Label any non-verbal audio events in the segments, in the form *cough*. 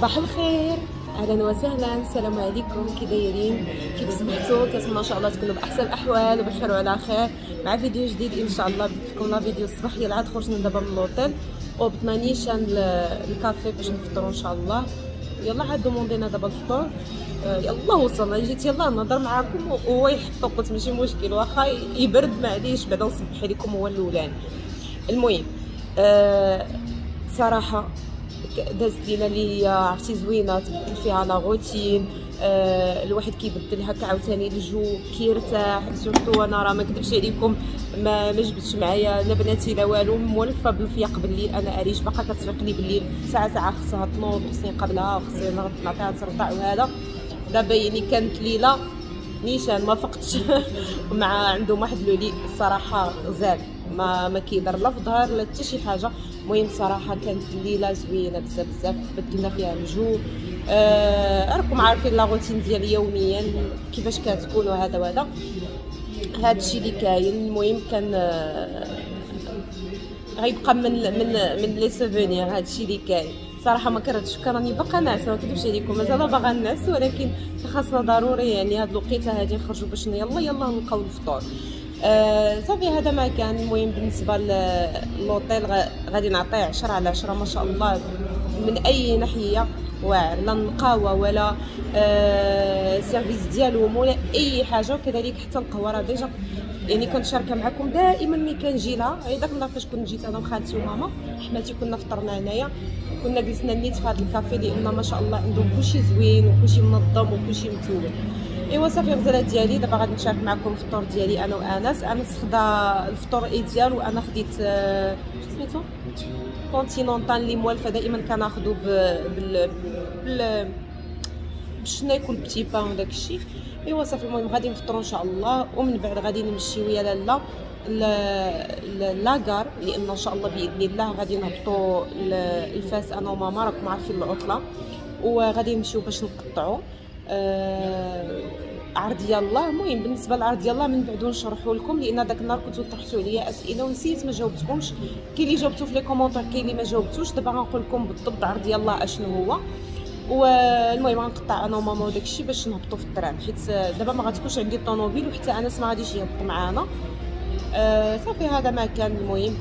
صباح الخير. أهلا وسهلا. السلام عليكم. كي دايرين؟ كيف صبحتوا؟ كنتمنى ان شاء الله تكونوا بأحسن الأحوال وبخير وعلى خير. مع فيديو جديد إن شاء الله لا فيديو الصباحية العاد خرجنا دابا من لوطيل وبطنا نيشان الكافي باش نفطروا إن شاء الله. يلا عاد demandينا دابا الفطور. آه، يلا وصلنا. جيت يلا نهضر معاكم. وهو يحط قلت ماشي مشكل. واخا يبرد معليش بعدا نصبح لكم هو الاولاني المهم أه صراحة دازت ليله اللي عرفتي زوينة تبدل فيها la routine آه الواحد كيبدل هكا عاوتاني الجو كيرتاح surtout أنا راه ما نكذبش عليكم ما ما معايا لا بناتي لا والو مولفه بالفياق بالليل أنا اريج باقا كتفيق لي بالليل ساعة ساعة خصها تنوض خصني قبلها خصني نعطيها ترضع وهذا. دابا يعني كانت ليلة نيشان ما فقتش *laughs* مع عندهم واحد لولي الصراحه غزال ما ما كيدار لا في الظهر لا حتى شي حاجة. المهم صراحة كانت الليلة زوينة بزاف بزاف بدلنا فيها الجو. آه راكم عارفين la routine ديالي يوميا كيفاش كتكون وهذا وهذا. هذا الشيء اللي كاين المهم كان آه غيبقى من من من les souvenirs هذا الشيء اللي كاين. صراحة ما كرهتش راني باقا ناعسه ما كذبش عليكم. مازال باغا نعس ولكن خاصنا ضروري يعني هاد الوقيتة هادي نخرجوا باش يلا يلا نلقاو الفطور. آه صافي هذا ما كان المهم بالنسبة للوطيل غادي نعطيه 10 على 10 ما شاء الله من أي ناحية لا النقاوه ولا آه service ديالهم ولا أي حاجة. وكذلك حتى القهوه راه déjà. يعني كنشاركها معكم دائما. ملي كنجي لها داك النهار فاش كنت جيت أنا وخالتي وماما حماتي كنا فطرنا هنايا. كنا جلسنا نيت في هذا الكافي لأن ما شاء الله عندهم كلشي زوين وكلشي منظم وكلشي متول ايوا صافي الغزالات ديالي دابا غادي نشارك معكم الفطور ديالي أنا وانس انس خدا الفطور idéal وأنا خديت آه، سميتو continental اللي موالفه دائما كناخذو بال بال بالشنايك وال petit pain وداك الشيء ايوا صافي المهم غادي نفطروا ان شاء الله ومن بعد غادي نمشيو يا لا لا la gare لأن ان شاء الله باذن الله غادي نهبطوا الفاس أنا وماما راكم عارفين العطله وغادي نمشيو باش نقطعوا آه عرض يلا المهم بالنسبة لعرض يلا من بعد نشرحوا لكم لأن داك النهار كنتو طرحتوا عليا أسئلة ونسيت ما جاوبتكمش. كاين اللي جاوبتو في les commentaires كاين اللي ما جاوبتوش. دابا غنقول لكم بالضبط عرض يلا أشنو هو. والمهم غنقطع أنا وماما وداك الشيء باش نهبطوا في ال train. حيت دابا ما غتكونش عندي الطوموبيل وحتى أنا ما غاديش يهبط معانا. آه صافي هذا ما كان. المهم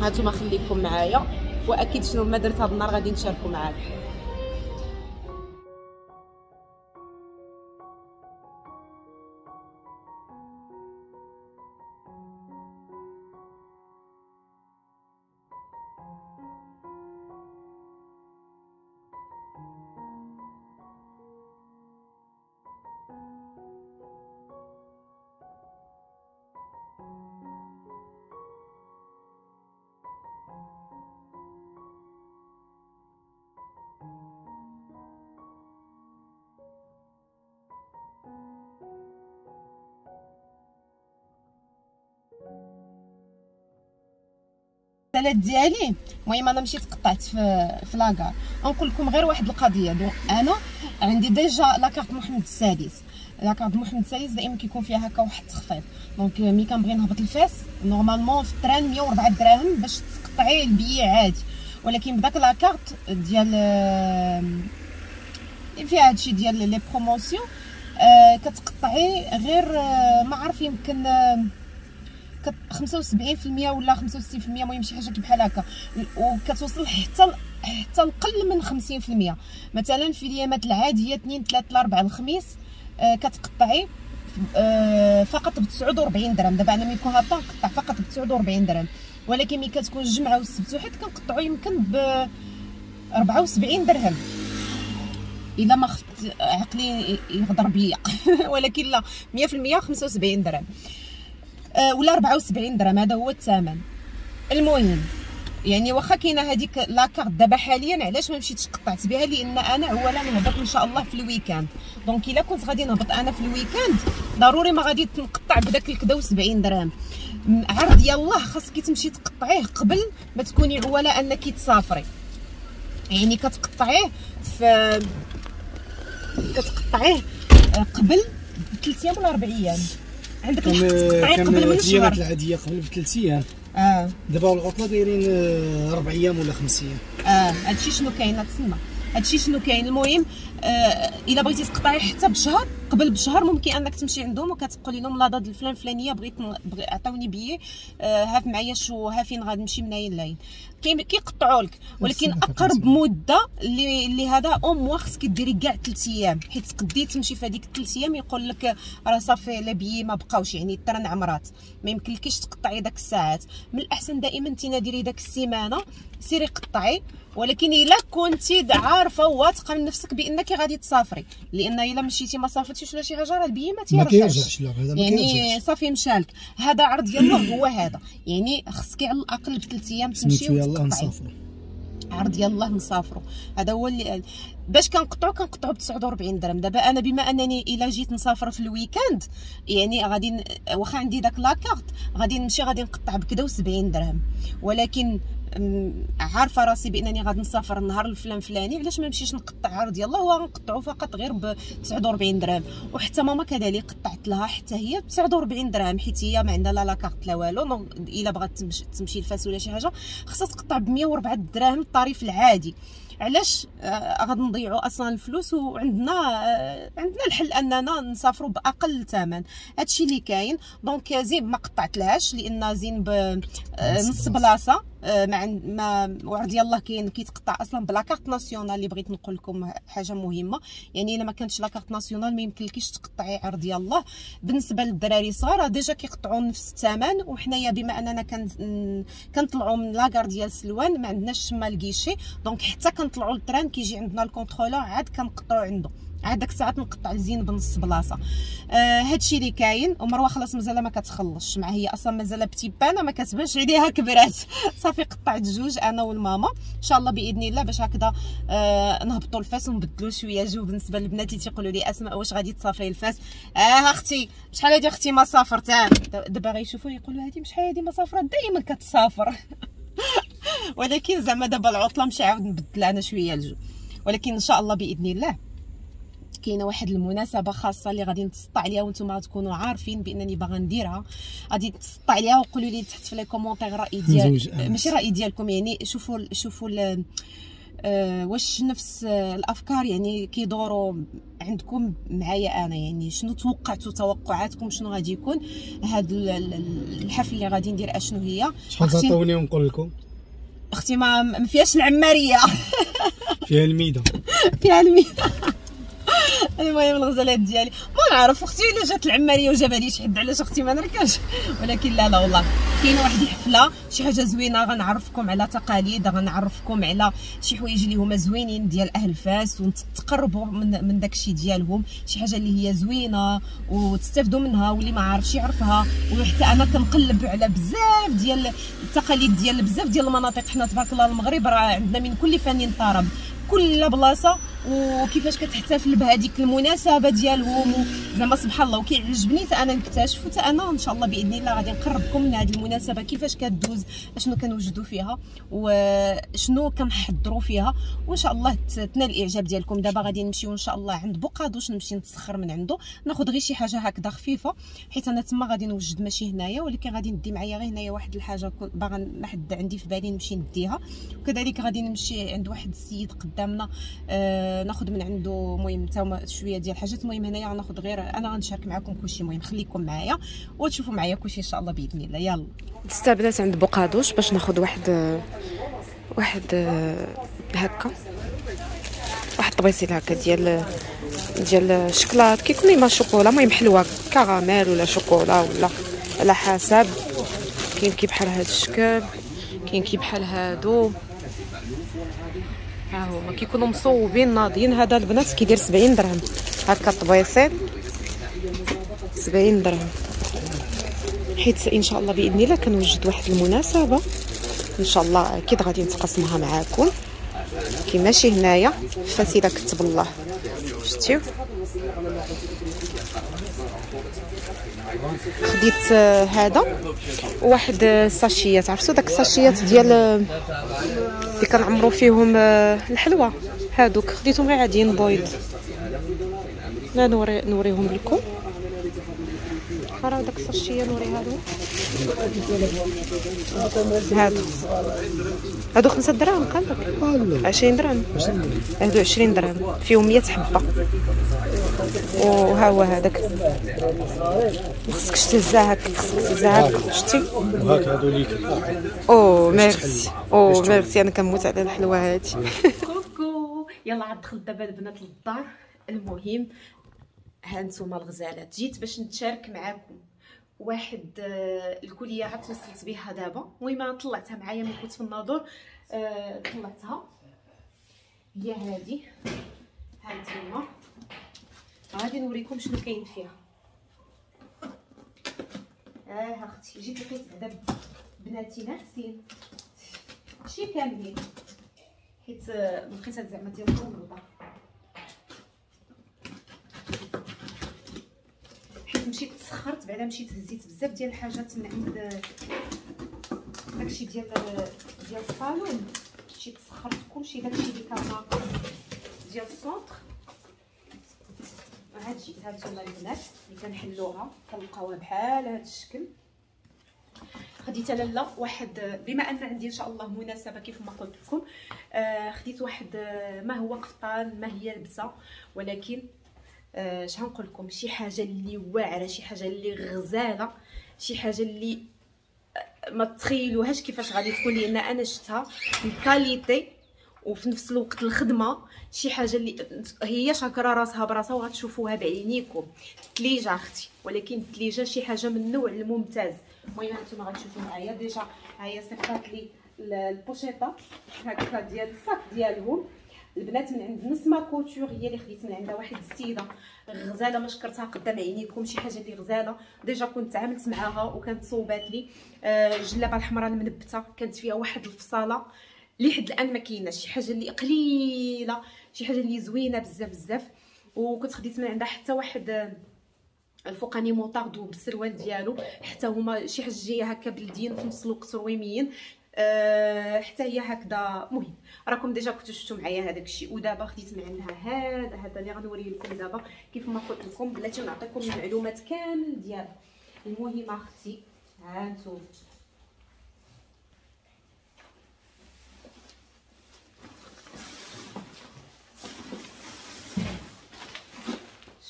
هانتوما خليكم معايا. وأكيد شنو ما درت هذا النهار غادي نشاركو معاكم الثلاث ديالي المهم أنا مشيت قطعت في في la gare. نقول لكم غير واحد القضية. donc أنا عندي déjà la carte محمد السادس. la carte محمد السادس دائما كيكون فيها هكا واحد التخفيض. donc ملي كنبغي نهبط الفاس normalement في ال train 104 دراهم باش تقطعي البي عادي. ولكن بداك la carte ديال فيها هادشي ديال les promotions آه كتقطعي غير آه ما عرف يمكن آه 75% ولا 65% المهم شي حاجة بحال هكا. وكتوصل حتى حتى لقل من 50% مثلا في اليامات العادية 2 3 4 الخميس آه كتقطعي آه فقط ب 49 درهم. دابا أنا ملي كون هابطة نقطع فقط ب 49 درهم. ولكن ملي كتكون الجمعة والسبت وحد كنقطعو يمكن ب 74 درهم. إلا ما خفت عقلي يغدر بيا. *laughs* ولكن لا 100% 75 درهم. آه، ولا 74 درهم هذا هو الثمن. المهم يعني واخا كاينة هذيك la carte دابا حاليا علاش ما مشيتش قطعت بها؟ لأن أنا اولا نهبط إن شاء الله في ال week-end. donc إلا كنت غادي نهبط أنا في ال week-end ضروري ما غادي نقطع بداك الكدا و70 درهم. عرض يلاه خاصك تمشي تقطعيه قبل ما تكوني عواله أنك تسافري. يعني كتقطعيه في كتقطعيه قبل 3 أيام ولا 4 أيام. عندك من الشهر العادية قبل بثلاث أيام. آه. دابا العطلة دايرين أربع أيام ولا خمس أيام. آه هادشي شنو كاين؟ تسمى هادشي شنو كاين؟ المهم آه إلا بغيتي تقطعي حتى بشهر قبل بشهر ممكن انك تمشي عندهم وكتقولي لهم لا داد الفلان فلانيه بغيت بغي عطاوني بيي آه هاف معايا شو ها فين غنمشي منين لاين كيقطعوا لك ولكن أقرب مدة اللي اللي هذا أو موا خصك ديري كاع 3 أيام. حيت تقدري تمشي في هذيك 3 أيام يقول لك راه صافي لا بيي ما بقاوش. يعني ترى عمرات ما يمكنلكيش تقطعي داك الساعات. من الأحسن دائما انت ديري داك السيمانة. سيري قطعي. ولكن إلا كنتي عارفة واثقه من نفسك بأنك غادي تسافري. لأن إلا مشيتي ما سافرتيش ولا شي حاجة راه البي ما تيرجعش. يعني صافي مشالك. هذا عرض ديالو هو هذا. يعني خصك على الأقل بثلاث أيام تمشي وتقطعي. عرض يلاه نسافروا هذا هو اللي باش كنقطعوا كنقطعوا ب 49 درهم. دابا أنا بما أنني إلا جيت نسافر في ال week-end يعني غادي واخا عندي داك la carte غادي نمشي غادي نقطع بكذا و70 درهم. ولكن عارفة راسي بأنني غادي نسافر النهار الفلان فلاني علاش ما نمشيش نقطع عرض؟ يلاه هو غنقطعو فقط غير ب 49 درهم. وحتى ماما كذلك قطعت لها حتى هي ب 49 درهم حيت هي ما عندها لا la carte لا والو إلا بغات تمشي لفاس ولا شي حاجة خصها تقطع ب 104 دراهم ال tarif العادي. علاش؟ آه غادي نضيعوا أصلا الفلوس وعندنا آه عندنا الحل أننا نسافروا بأقل ثمن. هادشي اللي كاين. donc زين ما قطعتلهاش لأن زين بنص آه بلاصة. آه ما ما وعرض يلاه كاين كيتقطع أصلا ب la carte nationale اللي بغيت نقول لكم حاجة مهمة. يعني إلا ما كانتش la carte nationale ما يمكنلكيش تقطعي عرض يلاه بالنسبة للدراري الصغار déjà كيقطعوا نفس الثمن. وحنايا بما أننا كنطلعوا من la gare ديال سلوان ما عندناش تما ال guichet donc حتى كنطلعوا ال train كيجي عندنا ال contrôleur عاد كنقطعوا عنده. عاد داك الساعات نقطع الزين بنص بلاصة. آه هادشي اللي كاين ومروة خلاص مازال ما كتخلصش. مع هي أصلا مازال بتيبانه ما كتبانش عليها كبرات. *laughs* صافي قطعت جوج أنا والماما. إن شاء الله بإذن الله باش هكذا آه نهبطوا الفاس ونبدلوا شوية جو بالنسبة للبنات اللي تيقولوا لي أسماء واش غادي تسافري الفاس؟ آه أختي شحال هادي أختي ما سافرت؟ دابا غيشوفوا يقولوا هادي شحال هادي ما سافرت؟ دائما كتسافر. *laughs* ولكن زعما دابا العطلة مشي عاود نبدل أنا شوية الجو. ولكن إن شاء الله بإذن الله. كاينة واحد المناسبة خاصة اللي غادي نتسطع عليها وأنتم تكونوا عارفين بإنني باغا نديرها. غادي نتسطع عليها وقولوا لي تحت في les commentaires الراي *laughs* ديال ماشي الراي ديالكم يعني شوفوا شوفوا أه واش نفس الأفكار يعني كيدوروا عندكم معايا أنا. يعني شنو توقعتوا توقعاتكم شنو غادي يكون هذا الحفل اللي غادي ندير اشنو هي. شحال تعطوني ونقول لكم؟ أختي ما ما فيهاش العمارية. فيها الميده *laughs* فيها الميده المهم الغزالات ديالي. ما نعرف أختي إلا جات العمارية وجابها لي شي حد علاش أختي ما نركبش ولكن لا لا والله. كاينة واحد الحفلة شي حاجة زوينة غنعرفكم على تقاليد غنعرفكم على شي حوايج اللي هما زوينين ديال أهل فاس وتقربوا من من داكشي ديالهم. شي حاجة اللي هي زوينة وتستافدوا منها واللي ما عارفش يعرفها. وحتى أنا كنقلب على بزاف ديال التقاليد ديال بزاف ديال المناطق. حنا تبارك الله المغرب راه عندنا من كل فن طرب كل بلاصة وكيفاش كتحتفل بهذيك المناسبة ديالهم؟ زعما سبحان الله وكيعجبني حتى أنا نكتشف حتى أنا إن شاء الله بإذن الله غادي نقربكم من هذه المناسبة كيفاش كدوز؟ أشنو كنوجدوا فيها؟ وشنو كنحضروا فيها؟ وإن شاء الله تنال الإعجاب ديالكم. دابا غادي نمشيو إن شاء الله عند بوقادوش نمشي نتسخر من عنده. ناخذ غير شي حاجة هكذا خفيفة حيت أنا تما غادي نوجد ماشي هنايا ولكن غادي ندي معايا غير هنايا واحد الحاجة باغا نحد عندي في بالي نمشي نديها. وكذلك غادي نمشي عند واحد السيد قدامنا آه ناخذ من عنده المهم حتى شوية ديال الحاجات المهم هنايا غناخذ غير أنا غنشارك معكم كلشي المهم خليكم معايا وتشوفوا معايا كلشي إن شاء الله بإذن الله. يلا. استعبدات عند بقادوش باش ناخذ واحد واحد هكا واحد الطبيسيل هكا ديال ديال الشكلاط كيكون اما شوكولا المهم حلوة كراميل ولا شوكولا ولا على حسب. كاين كي بحال هذا الشكل كاين كي بحال هادو. هما كيكونوا مصوبين ناضيين. هذا البنات كيدير 70 درهم. هكا الطبيصيل 70 درهم. حيت إن شاء الله بإذن الله كنوجد واحد المناسبة. إن شاء الله أكيد غادي نتقاسمها معاكم. كي ماشي هنايا فاسيله كتب الله شتيو خديت هذا. وواحد الساشيات عرفتوا داك الساشيات ديال اللي كنعمروا فيهم الحلوى. هادوك. خديتهم غير عاديين بيض لا نوري نوريهم لكم. الاخرى وداك السرشيه نوري هادو. هادو. هادو خمسة دراهم قال لك. 20 درهم. هادو 20 درهم. فيهم 100 حبة. وها هو هذاك. خصك تهزها هكا خصك تهزها هكا شتي. وهاك هادو ليك. أو ميرسي. أو ميرسي. أنا كنموت على الحلوة هادي. *laughs* كوكو. يلا عاد دخلت دابا البنات للدار. المهم ها نتوما الغزالات جيت باش نتشارك معاكم. واحد آه، الكلية عاد وصلت بها دابا. المهم أنا طلعتها معايا ملي كنت في الناظور آه، طلعتها. هي هذه ها نتوما غادي نوريكم شنو كاين فيها. آه أختي جيت لقيت بعدا بناتي ناقصين ماشي كاملين. حيت آه، لقيتها زعما ديال الوضع. مشيت تسخرت بعدا مشيت هزيت بزاف ديال الحاجات من عند داكشي ديال ديال الصالون. مشيت تسخرت كلشي داكشي اللي كان ناقص ديال السونتر هاد جيت هانتوما البنات اللي كنحلوها كنلقاوها بحال هاد الشكل. خديت لالا واحد بما أن عندي إن شاء الله مناسبة كيف ما قلت لكم آه خديت واحد آه، ما هو قفطان ما هي لبسه ولكن آه شحال نقول لكم؟ شي حاجة اللي واعرة شي حاجة اللي غزالة شي حاجة اللي آه، ما تخيلوهاش كيفاش غادي تكون لأن أنا شفتها الكاليتي وفي نفس الوقت الخدمة شي حاجة اللي هي شاكرة راسها براسها وغتشوفوها بعينيكم. تليجه أختي ولكن التليجة شي حاجة من النوع الممتاز. المهم هانتوما غتشوفوا معايا. déjà ها هي صيفطات لي البوشيطة هكا ديال ال sac ديالهم. البنات من عند نسمه Couture هي اللي خديت من عندها واحد السيده غزاله ما شكرتها قدام عينيكم شي حاجة اللي غزاله. déjà كنت تعاملت معاها وكانت صوبات لي. آه، الجلابه الحمراء المنبتة كانت فيها واحد الفصالة. لحد الآن ما كايناش. شي حاجة اللي قليلة شي حاجة اللي زوينة بزاف بزاف. وكنت خديت من عندها حتى واحد آه، الفوقاني موطاردو بالسروال ديالو. حتى هما شي حاجة جاية هكا بلديين في نفس الوقت رويميين أه حتى هي هكذا. مهم. راكم déjà كنتو شفتوا معايا هذاك الشيء. ودابا خديت من عندها هذا هذا اللي غنوري لكم دابا. كيف ما قلت لكم بلاتي نعطيكم المعلومات كامل ديالها. المهم أختي ها أنتم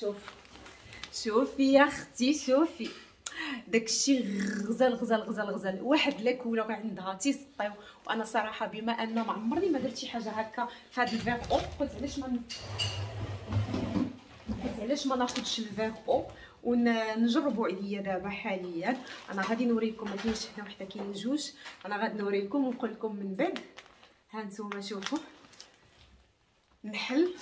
شوف. شوفي يا أختي شوفي. داكشي غزال غزال غزال غزال. واحد لاكوله عندها تيسطيو. وأنا صراحة بما أن ما عمرني ما درت شي حاجة هكا هذا الفيغ أو قلت علاش ما قلت علاش ما ناخذش الفيغ أو ونجربوا عليا دابا حاليا. أنا غادي نوريكم ما كاينش حدا وحده كاين جوج. أنا غادي نوريكم ونقول لكم من بعد. ها نتوما شوفوا. نحل.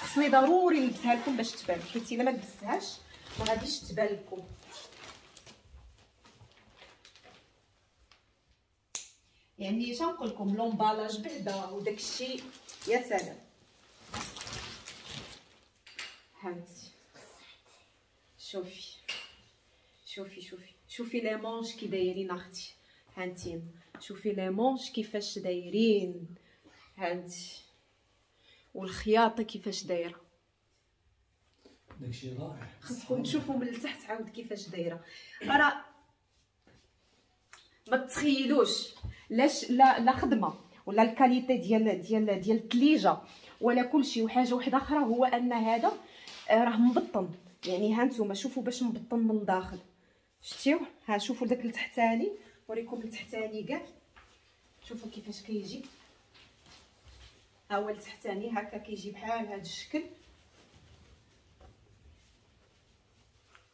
خصني ضروري نلبسها لكم باش تبان حيت إلا ما لبستهاش ما غاديش تبان لكم. يعني اش نقول لكم لومبالاج بعدا؟ وداك الشيء. يا سلام. هانتي. شوفي. شوفي شوفي. شوفي les manches كي دايرين أختي. هانتين شوفي les manches كيفاش دايرين. هانتي. والخياطة كيفاش دايرة. داكشي رائع. خصكم تشوفوا من التحت عاود كيفاش دايرة. راه ما تخيلوش. لاش لا لا خدمة ولا ال qualité ديال ديال ديال الثليجه ولا كلشي. وحاجة واحدة أخرى هو أن هذا آه، راه مبطن. يعني ها نتوما شوفوا باش مبطن من الداخل. شتيو ها شوفوا داك التحتاني نوريكم التحتاني كاع. شوفوا كيفاش كيجي. ها هو التحتاني هكا كيجي بحال هذا الشكل.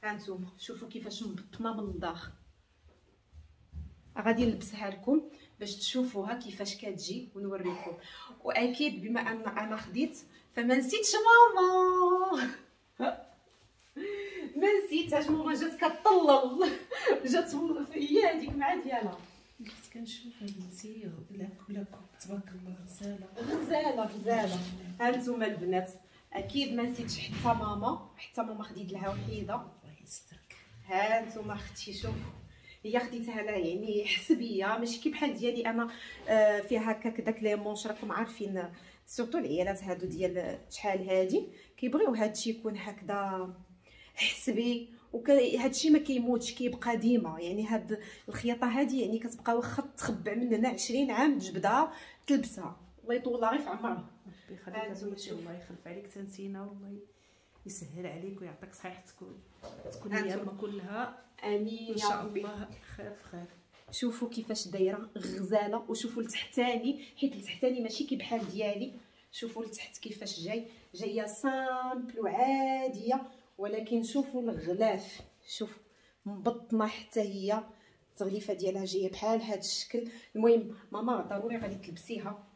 هانتوما شوفوا كيفاش مبطنة من الداخل. غادي نلبسها لكم. باش تشوفوها كيفاش كتجي ونوريكم. وأكيد بما أن أنا خديت فما نسيتش ماما. *laughs* ما نسيتهاش ماما جات كطلل. *laughs* جات هي هذيك مع ديالها. كنت كنشوف هاد الزيغ لا كل تبارك الله غزالة. غزالة غزالة. هانتوما البنات أكيد ما نسيتش حتى ماما حتى ماما خديت لها وحيدة. الله يسترك. ها نتوما أختي شوفوا. هي خديتها لها يعني حسبية ماشي كي بحال ديالي أنا آه، فيها هكاك داك les manches راكم عارفين surtout العيالات هادو ديال شحال هادي كيبغيو هادشي يكون هكذا حسبي وهذا الشيء ما كيموتش كيبقى ديما. يعني هاد الخياطة هذه يعني كتبقى واخا تخبع من هنا 20 عام تجبدها تلبسها. الله يطولها غير في عمرها ربي يخليك. الله يخلف عليك تنسينا والله. يسهل عليك ويعطيك صحيح تكون تكون. ايامك كلها. آمين إن شاء الله خير في خير. شوفوا كيفاش دايرة غزالة وشوفوا لتحتاني حيت لتحتاني ماشي كي بحال ديالي. شوفوا لتحت كيفاش جاي. جاية سامبل وعادية ولكن شوفوا الغلاف. شوف مبطنه حتى هي. التغليفة ديالها جاية بحال هذا الشكل. المهم ماما ضروري غادي تلبسيها.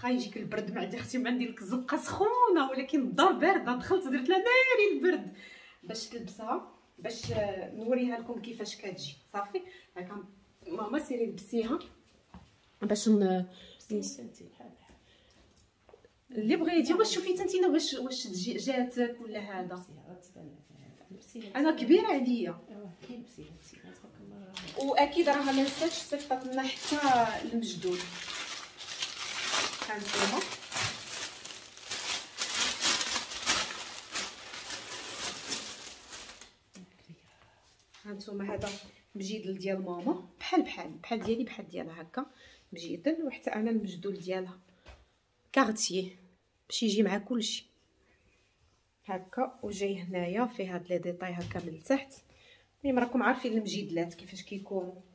واخا يجيك البرد ما عندي أختي ما عندي لك الزقة سخونة ولكن الدار باردة. دخلت درت لها ناري البرد. باش تلبسها باش نوريها لكم كيفاش كتجي. صافي؟ هكا ماما سيري لبسيها. باش ن... اللي بغيتي. واش شوفي تنتينا واش واش جاتك ولا هذا؟ أنا كبيرة عليا. وأكيد راه ما نساتش صيفط لنا حتى هانتوما هانتوما هذا مجيدل ديال ماما. بحال بحال بحال ديالي بحال ديالها هكا. مجيدل وحتى أنا المجدول ديالها. كارتيه باش يجي مع كلشي. هكا وجاي هنايا فيه هاد لي ديتاي هكا من التحت المهم راكم عارفين المجيدلات كيفاش كيكونوا.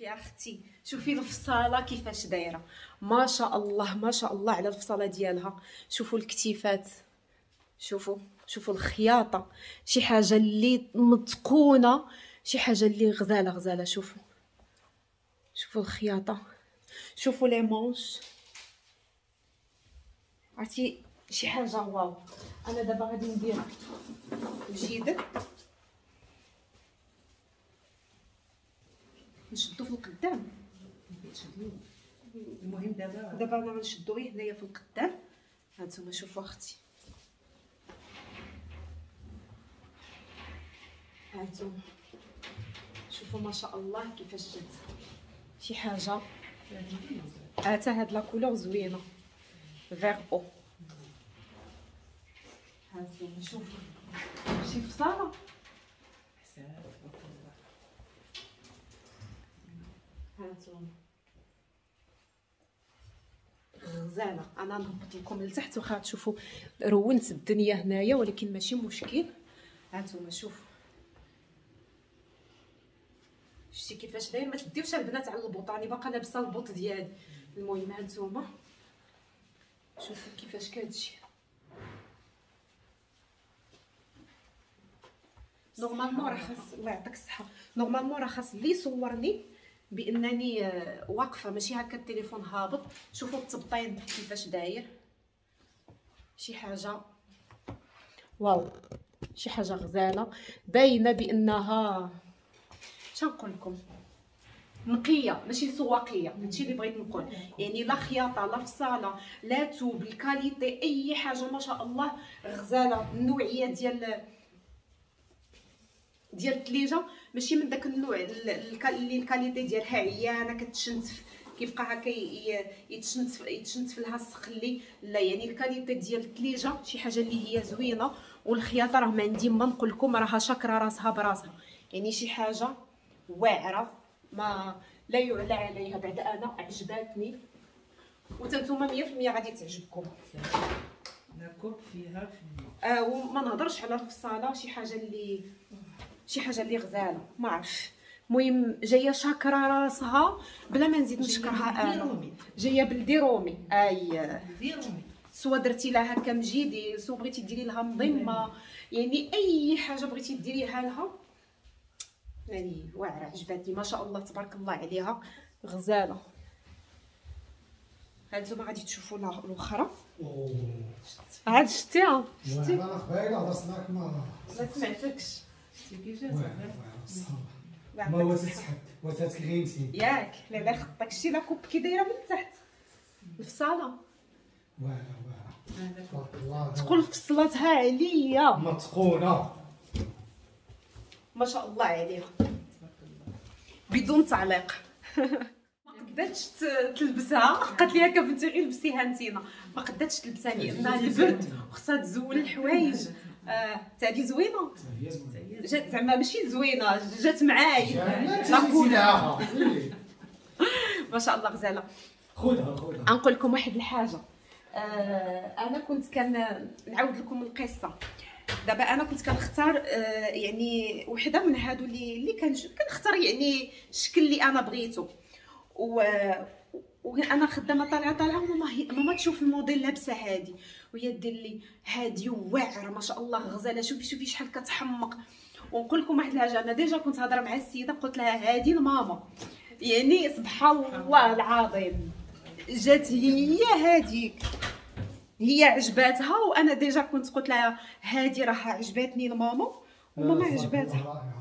شوفي أختي. شوفي الفصالة كيفاش دايرة. ما شاء الله ما شاء الله على الفصالة ديالها. شوفوا الكتيفات. شوفوا شوفوا الخياطة. شي حاجة اللي متقونة شي حاجة اللي غزالة غزالة. شوفوا. شوفوا الخياطة. شوفوا لي مونش. عرفتي؟ شي حاجة واو. أنا دابا غادي ندير. الجيدل نشدو في القدام. المهم دابا دابا أنا غنشدو غير هنايا في القدام. هانتوما شوفوا أختي. هانتوما. شوفوا ما شاء الله كيفاش جات. شي حاجة؟ حتى هاد لا كولور زوينة. فيغ أو هانتوما شوفوا شي فصاله حساب تبارك الله هانتوما غزاله أنا نهبط لكم لتحت واخا تشوفوا رونت الدنيا هنايا ولكن ماشي مشكل. هانتوما شوفوا شتي كيفاش داير؟ ما تديوش البنات على البوط. راني باقا لابسة البوط ديالي المهم. هانتوما شوفوا كيفاش كتجي normalement راه خاص الله يعطيك الصحة. normalement راه خاص اللي يصورني بأنني آه، واقفة ماشي هكا التليفون هابط. شوفوا التبطين كيفاش داير. شي حاجة. واو. شي حاجة غزالة. باينة بأنها شنقول لكم؟ نقية ماشي سواقية. هادشي اللي بغيت نقول. يعني لا خياطة لا فصاله لا توب ال qualité أي حاجة ما شاء الله غزالة. النوعية ديال ديال الثليجه ماشي من داك النوع اللي ال qualité ديالها عيانه كتشنتف. كيبقى هكا يتشنتف يتشنتف لها السخلي لا يعني ال qualité ديال الثليجه شي حاجة اللي هي زوينة والخياطة راه ما عندي ما نقول لكم راها شاكرة راسها براسها. يعني شي حاجة واعرة ما لا يعلى عليها. بعد أنا عجباتني. وتنتوما 100% غادي تعجبكم. نكب فيها في آه وما نهضرش على الفصالة شي حاجة اللي شي حاجة اللي غزالة. ما عرفش المهم جاية شاكرة راسها بلا ما نزيد نشكرها أنا. جاية بلدي رومي. أي. دير رومي. سوا درتي لها هكا مجيدي سوا بغيتي ديري لها مضمه يعني أي حاجة بغيتي ديريها لها. يعني واعرة عجباتني. ما شاء الله تبارك الله عليها. غزالة. هانتوما غادي تشوفوا لا- الأخرى. عاد شتيها. شتي أنا قبيله هضرت معاك ما ما سمعتكش. ما هو تتحد وتتكريمتي ياك لا لا خطك شتي لا كوب كي دايره من تحت الفصاله واعره واعره تقول فصلتها عليا متقونه ما شاء الله عليها بدون تعليق قداتش ت- تلبسها قالت لي هكا بنتي غير لبسيها انتينا ما قداتش تلبسها لأن البرد وخصها تزول الحوايج آه تاعي زوينة؟ هي زوينة. جات زعما ماشي زوينة جات معاي. لا لا كولر. تنسيناها *laughs* ما شاء الله غزالة. خذها خذها. غنقول لكم واحد الحاجة. آه أنا كنت كان نعاود لكم القصة. دابا أنا كنت كنختار آه يعني وحدة من هادو اللي اللي كان كنختار يعني الشكل اللي أنا بغيتو و وأنا خدامة طالعه طالعة وماما ماما تشوف الموديل لابسة هادي. وهي دير لي هادي واعره ما شاء الله غزالة. شوفي شوفي شحال كتحمق. ونقول لكم واحد الحاجة أنا déjà كنت هضرة مع السيدة قلت لها هادي لماما يعني سبحان الله العظيم. جات هي هاديك. هي عجباتها وأنا ديجا كنت قلت لها هادي راه عجباتني لماما وماما عجباتها.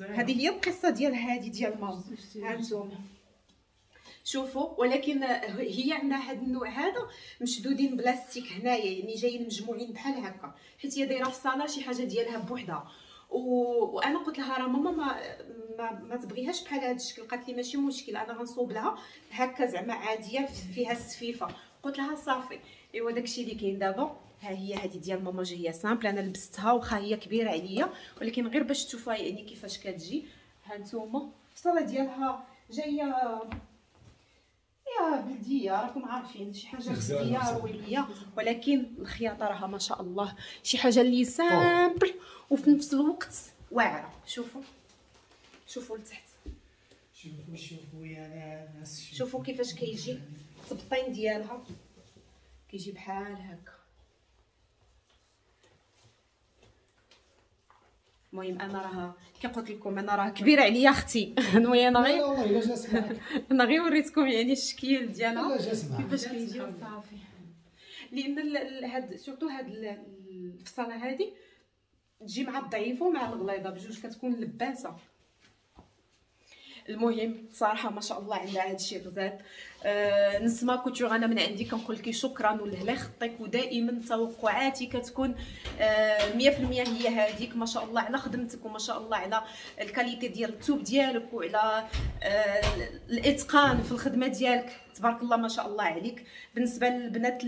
هذه هي القصة ديال هادي ديال ماما. ها أنتم شوفوا ولكن هي عندها هذا النوع هذا مشدودين بلاستيك هنايا يعني جايين مجموعين بحال هكا. حيت هي دايرة في الصالة شي حاجة ديالها بوحدها. و... وأنا قلت لها راه ماما ما ما, ما تبغيهاش بحال هذا الشكل. قالت لي ماشي مشكل أنا غنصوب لها هكا زعما عادية فيها السفيفة. قلت لها صافي. إيوا داكشي اللي كاين دابا. ها هي هذه ديال ماما جاية سامبل أنا لبستها واخا هي كبيرة عليا. ولكن غير باش تشوفها يعني كيفاش كتجي. ها نتوما الصالة ديالها جاية بلدية راكم عارفين شي حاجة غزالة. روينيه ولكن الخياطة راها ما شاء الله. شي حاجة اللي سامبل وفي نفس الوقت واعرة. شوفوا. شوفوا لتحت. شوفوا شوفوا يا ناس شوفوا. كيفاش كيجي. التبطين ديالها كيجي بحال هكا. المهم أنا راه كي قلت لكم أنا راه كبيره عليا أختي. المهم *laughs* أنا غير *laughs* أنا غير وريتكم يعني الشكل ديالها كيفاش كيجي صافي. لأن ال- ال- هاد surtout هاد ال- الفصالة هادي تجي مع الضعيفه ومع الغليظة بجوج كتكون لباسة. المهم صراحة ما شاء الله عندها هذا الشيء غزال آه نسمه Couture أنا من عندي كنقول لك شكرا ولهلا خطيك ودائما توقعاتي كتكون آه 100% هي هذيك ما شاء الله على خدمتك وما شاء الله على ال qualité ديال التوب ديالك وعلى آه الإتقان في الخدمة ديالك. تبارك الله ما شاء الله عليك. بالنسبة للبنات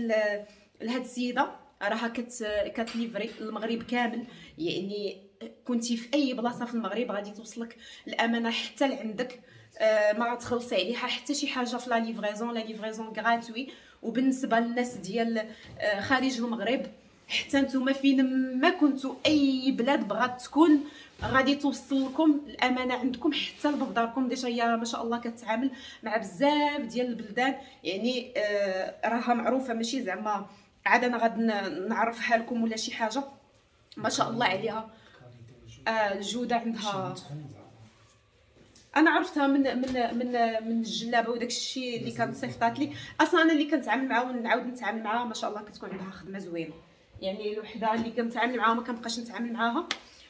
لهاد السيدة راها كت كتليفري المغرب كامل يعني كنتي في أي بلاصة في المغرب غادي توصلك الأمانة حتى لعندك. آه، ما غتخلصي عليها حتى شي حاجة في la livraison la livraison gratuite وبالنسبة للناس ديال آه، خارج المغرب حتى نتوما فين ما كنتو أي بلاد بغات تكون غادي توصل لكم الأمانة عندكم حتى لباب داركم déjà هي ما شاء الله كتعامل مع بزاف ديال البلدان. يعني آه، راها معروفة ماشي زعما عاد أنا غادي نعرفها لكم ولا شي حاجة. ما شاء الله عليها. الجودة عندها. أنا عرفتها من من من من الجلابة وداك الشيء اللي كانت صيفطات لي. أصلا أنا اللي كنتعامل معاها ونعاود نتعامل معاها ما شاء الله كتكون عندها خدمة زوينة. يعني الوحدة اللي كنتعامل معاها ما كنبقاش نتعامل معاها.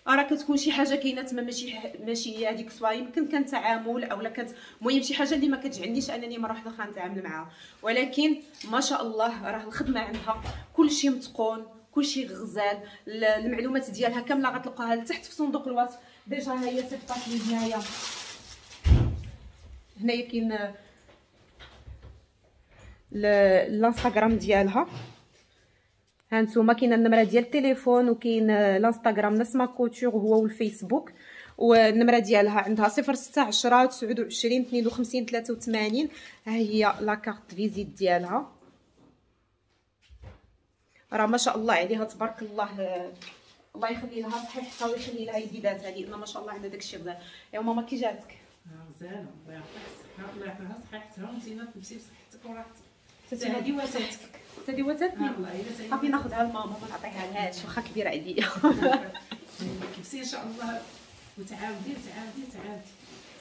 راه كتكون شي حاجة كاينة تما ماشي ماشي هي هذيك سوا يمكن كان تعامل اولا كانت المهم شي حاجة اللي ما كتجعنيش أنني مرة واحدة أخرى نتعامل معاها. ولكن ما شاء الله راه الخدمة عندها كلشي متقن. كلشي غزال ال- المعلومات ديالها كاملة غتلقاها لتحت في صندوق الوصف. déjà ها هي صيفطات لي هنايا هنايا كاين الانستغرام ديالها. ها نتوما كاينة النمرة ديال التليفون وكاين الانستغرام نسمه كوتور هو والفيسبوك. والنمرة ديالها عندها 06 10 29 52 83 ها هي la carte visite ديالها. راه ما شاء الله عليها تبارك الله الله يخلي لها صحيحتها ويخلي لها يديداتها لأن ما شاء الله عندها داكشي غزال يا ماما كي جاتك؟ غزاله الله يعطيك الصحة الله يعطيها صحتها وانتينا تلبسي بصحتك وراحتك حتى هادي واتاتك حتى هادي واتاتني صافي ناخذها لماما ما نعطيها لهاش. واخا كبيرة عليا تلبسي *laughs* *laughs* إن شاء الله. وتعاودي وتعاودي وتعاودي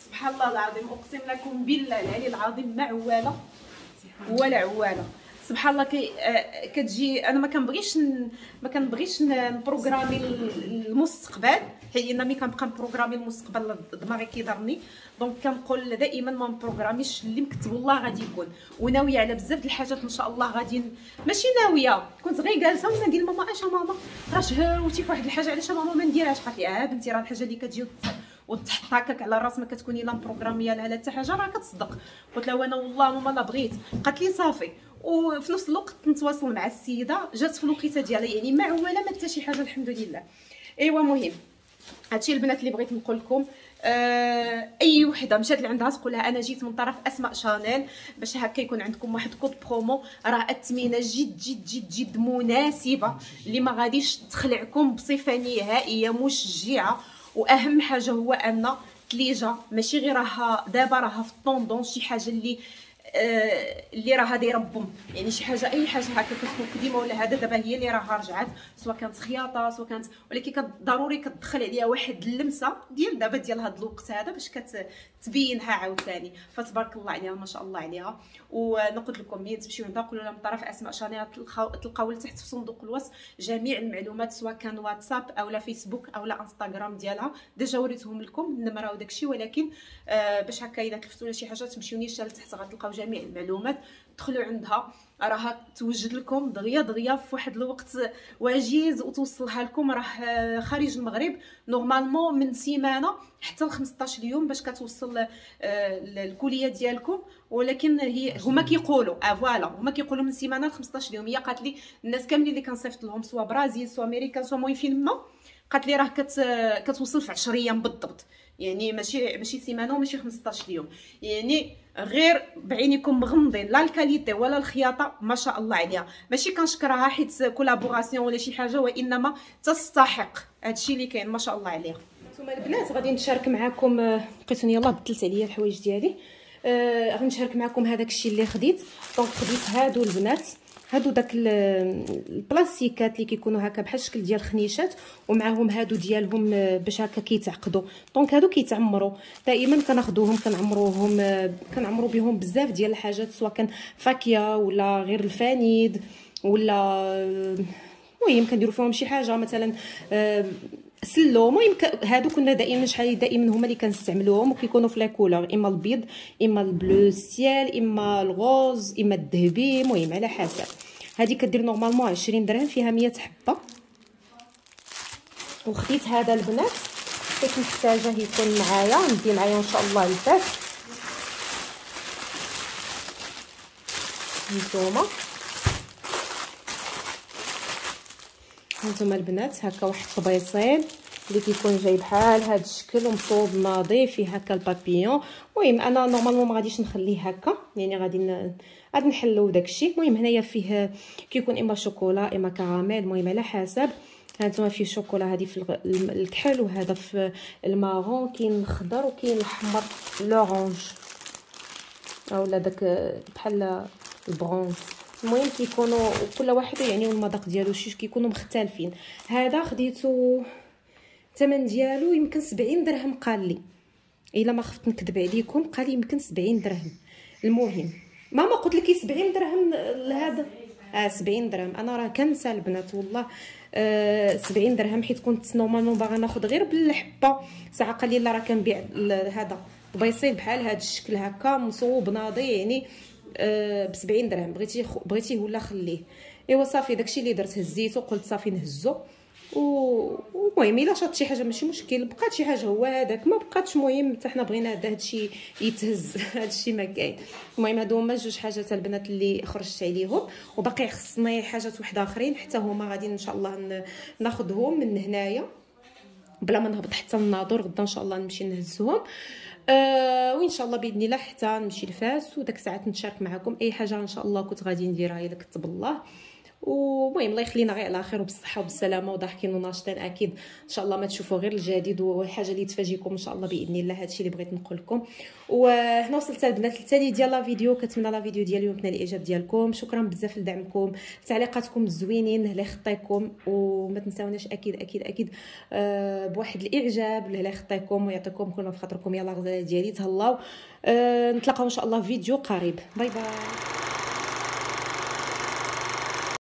سبحان الله العظيم أقسم لكم بالله العلي العظيم ما معولة ولا معولة سبحان الله كي آه، كتجي أنا ما كنبغيش ما كنبغيش نبروغرامي ال- المستقبل حيت ملي كنبقى نبروغرامي المستقبل دماغي كيضرني donc كنقول دائما ما نبروغراميش اللي مكتب الله غادي يكون. وناوية على بزاف د الحاجات إن شاء الله غادي ماشي ناوية كنت غير جالسة ونقول لماما اش ماما راه شهوتي في واحد الحاجة علاش ماما ما نديرهاش؟ قالت لي آه بنتي راه الحاجة اللي كتجي وت- وتحط هكاك على رأس ما كتكوني لا مبروغرامية لا حتى حاجة راه كتصدق. قلت لها أنا والله ماما لا بغيت. قالت لي صافي. وفي نفس الوقت نتواصل مع السيدة جات في الوقيتة ديالها يعني ما معولة ما حتى شي حاجة الحمد لله. أيوا مهم. هادشي البنات اللي بغيت نقول لكم. آه أي وحدة مشات لعندها تقول لها أنا جيت من طرف أسماء شانيل. باش هكا يكون عندكم واحد code promo. راه الثمينة جد جد جد جد مناسبة اللي ما غاديش تخلعكم بصفة نهائية مشجعة. وأهم حاجة هو أن تليجا ماشي غير راها دابا راها في الطوندون شي حاجة اللي اللي راها دايره بوم يعني شي حاجة أي حاجة هكا كتكون قديمة ولا هذا دابا هي اللي راها رجعت. سواء كانت خياطة سواء كانت ولكن ضروري كتدخل عليها واحد اللمسة ديال دابا ديال هذا الوقت هذا باش كتبينها عاوتاني. فتبارك الله عليها ما شاء الله عليها. ونقول لكم ملي تمشيو عندها قولوا لها من طرف أسماء شانيل تلقاو تحت في صندوق الوصف جميع المعلومات سواء كان واتساب أو لا فيسبوك أو لا إنستغرام ديالها. déjà وريتهم لكم النمرة وداكشي ولكن آه باش هكا إذا كلفتوا لها شي حاجة تمشيو نيشان لتحت غتلقاو جميع المعلومات دخلوا عندها. راها توجد لكم دغيا دغيا في واحد الوقت وجيز وتوصلها لكم. راه خارج المغرب normalement من سيمانة حتى ل 15 يوم باش كتوصل آه، الكولية ديالكم. ولكن هي هما كيقولوا آه voilà هما كيقولوا من سيمانة ل 15 يوم هي قالت لي الناس كاملين اللي كنصيفط لهم سوا برازيل سوا أمريكا سوا المهم فين ما قالت لي راه كت كتوصل في 10 أيام بالضبط. يعني ماشي ماشي سيمانه وماشي 15 يوم يعني غير بعينيكم مغمضين لا ال qualité ولا الخياطة ما شاء الله عليها. ماشي كنشكرها حيت collaboration ولا شي حاجة وإنما تستحق هادشي اللي كاين ما شاء الله عليها. نتوما البنات غادي نشارك معكم بقيتوني يلاه بدلت عليا الحوايج ديالي. آه غادي نشارك معكم هذاك الشيء اللي خديت. donc خديت هادو البنات. هادو داك البلاستيكات اللي كيكونوا هكا بحال الشكل ديال الخنيشات ومعاهم هادو ديالهم باش هكا كيتعقدوا. donc هادو كيتعمروا. دائما كناخذوهم كنعمروهم كنعمروا بهم بزاف ديال الحاجات سواء كان فاكية ولا غير الفانيد ولا المهم كنديروا فيهم شي حاجة مثلا سلو. المهم هادو كنا دائما شحال دائما هما اللي كنستعملوهم وكيكونوا في la couleur إما البيض إما ال bleu ciel إما ال rose إما الذهبي. المهم على حسب. هذه كدير normalement 20 درهم فيها 100 حبة. وخديت هذا البنات. حيت محتاجة يكون معايا. ندي معايا إن شاء الله لفاس. هانتوما. هانتوما البنات هكا واحد الطبيصيل اللي كيكون جاي بحال هذا الشكل ومصوب ناضي فيه هكا البابيون. المهم أنا normalement ما غاديش نخليه هكا يعني غادي غادي نحلو داكشي. المهم هنايا فيه كيكون إما شوكولا إما كراميل المهم على حسب. هانتوما فيه شوكولا هذه في الكحل وهذا في ال marron كاين الخضر وكاين الأحمر l'orange اولا داك بحال البرونز. المهم كيكونوا كل واحد يعني المذاق ديالو شي كيكونوا مختلفين. هذا خديته الثمن ديالو يمكن 70 درهم قال لي. إلا ما خفت نكذب عليكم قال لي يمكن 70 درهم. المهم ماما قلت لك 70 درهم لهذا آه 70 درهم. أنا راه كننسى البنات والله. آه 70 درهم حيت كنت normalement باغا ناخذ غير بالحبة. ساعة قال لي لا راه كنبيع هذا. بيصيب بحال هذا الشكل هكا مصوب ناضي يعني ب 70 درهم. بغيتي بغيتيه ولا خليه. إيوا صافي داكشي اللي درت هزيته قلت صافي نهزو. ومهم إلا شاط شي حاجة ماشي مشكل بقات شي حاجة هو هذاك ما بقاتش مهم. حتى حنا بغينا هذا الشيء يتهز *laughs* هذا الشيء ما كاين. المهم هادو هما جوج حاجات البنات اللي خرجت عليهم. وباقي خصني حاجات وحدة آخرين. حتى هما غادي إن شاء الله ناخذهم من هنايا. بلا ما نهبط حتى الناظور غدا إن شاء الله نمشي نهزهم. آه وإن شاء الله بإذن الله حتى نمشي لفاس وداك الساعات نشارك معكم. أي حاجة إن شاء الله كنت غادي نديرها إلا كتب الله. ومهم الله يخلينا غير على خير وبالصحة وبالسلامة وضاحكين وناشطين أكيد إن شاء الله ما تشوفوا غير الجديد وحاجه اللي تفاجئكم إن شاء الله بإذن الله هادشي اللي بغيت نقول لكم. وهنا وصلت البنات الثاني ديال لا فيديو كنتمنى لا فيديو ديال اليوم تنال الإعجاب ديالكم. شكرا بزاف لدعمكم تعليقاتكم الزوينين لا خطيكم وما تنساوناش أكيد أكيد أكيد آه بواحد الإعجاب لا خطيكم ويعطيكم كل ما في خاطركم يلا غزالة ديالي تهلاو. آه نتلاقاو إن شاء الله في فيديو قريب. باي باي.